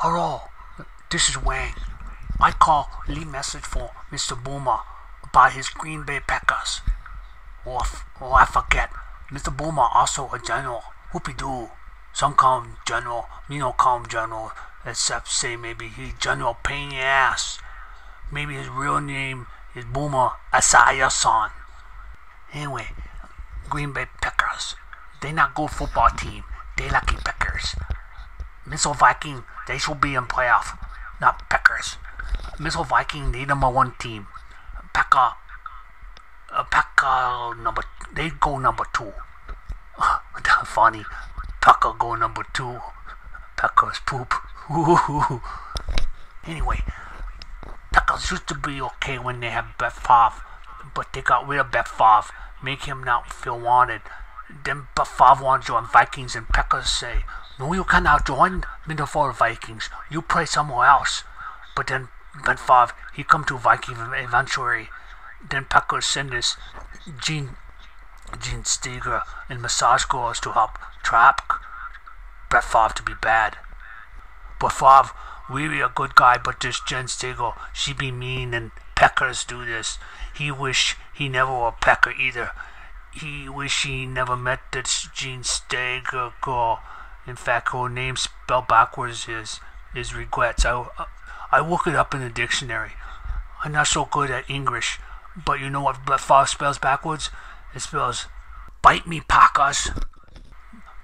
Hello, this is Wang. I call leave message for Mr. Boomer about his Green Bay Packers. Oh, oh I forget. Mr. Boomer also a general. Whoopie doo. Some call him general. Me no call him general. Except say maybe he general pain in ass. Maybe his real name is Boomer Esiason. Anyway, Green Bay Packers. They not good football team. They lucky Packers. Missile Viking, they should be in playoff, not Packers. Missile Viking, they number one team. Packer, uh, Packer number, they go number two. Funny, Packer go number two. Packers poop. anyway, Packers used to be okay when they had Brett Favre, but they got rid of Brett Favre, make him not feel wanted. Then Brett Favre wanted to join Vikings, and Packers say, you cannot join Minnesota Vikings. You play somewhere else. But then Ben Favre, he come to Viking eventually. Then send this Gene, Gene Sterger and massage girls to help trap Brett Favre to be bad. But Favre, really a good guy, but this Jen Sterger, she be mean and Packers do this. He wish he never were Packer either. He wish he never met this Gene Sterger girl. In fact, her name spelled backwards is is regrets. I I look it up in the dictionary. I'm not so good at English, but you know what Brett Favre spells backwards? It spells bite me Packers.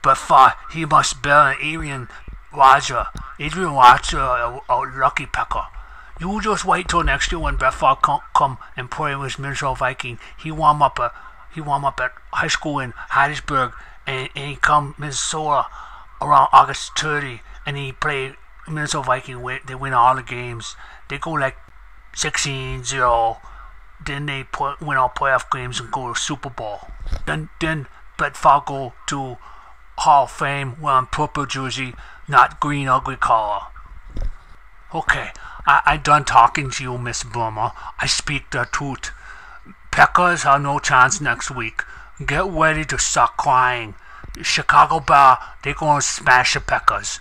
Brett Favre, he must be an Adrian Raja. Adrian Raja, a, a lucky pecker. You just wait till next year when Brett Favre come, come and play with Minnesota Viking. He warm up a he warm up at high school in Hattiesburg, and, and he come Minnesota around August 30, and he played Minnesota Viking. They win all the games. They go like 16-0. Then they put, win all playoff games and go to Super Bowl. Then then Brett go to Hall of Fame wearing purple jersey, not green ugly color. Okay, I, I done talking to you, Miss Burma. I speak the truth. Packers have no chance next week. Get ready to start crying. Chicago Bear, they're going to smash the Packers.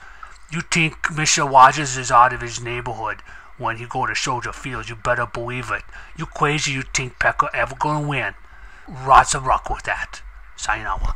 You think Mr. Rogers is out of his neighborhood when he go to Soldier Field. You better believe it. You crazy you think Packer ever going to win. Lots of luck with that. Sayonara.